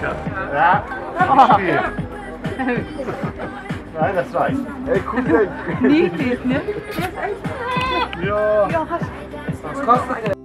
Ja. Ja, Oh. Nee, dat is right. Goed denk. Niet, is niet. Ja. Ja, gast. Schattig.